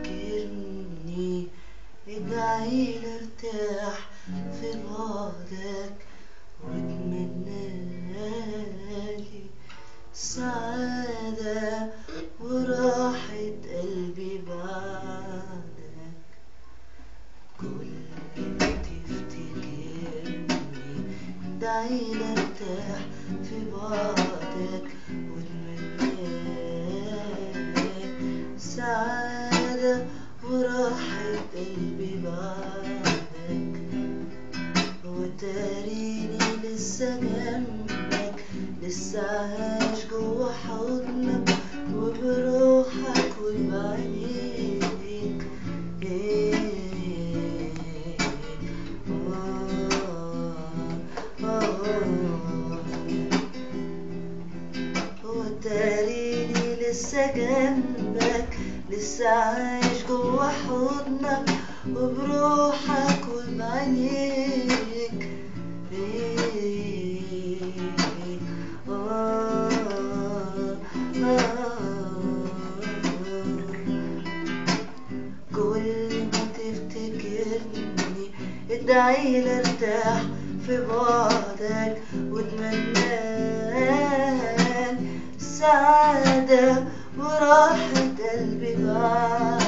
تفتكرني ادعيلي ارتاح في بعدك واتمنالي سعادة وراحة قلبي بعدك. كل ما تفتكرني ادعيلي ارتاح في بعدك واتمنالي سعادة وراحة قلبي بعدك وتاريني لسه جنبك لسه عايش جوا حضنك وبروحك وبعينيك وتاريني لسه جنبك لسه عايش جوا حضنك وبروحك وبعينيك كل ما تفتكرني ادعيلي ارتاح في بعدك واتمناك سعادة وراحة قلبي بعدك